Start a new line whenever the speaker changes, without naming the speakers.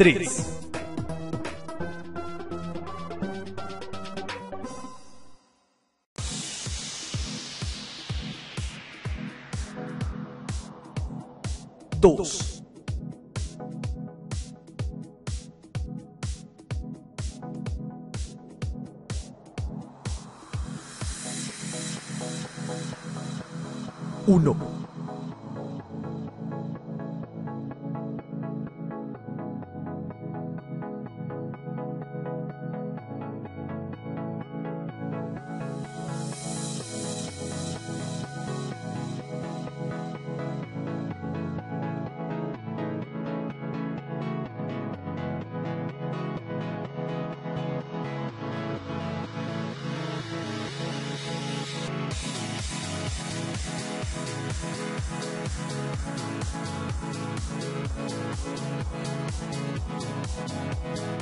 3.
Dos.
Uno.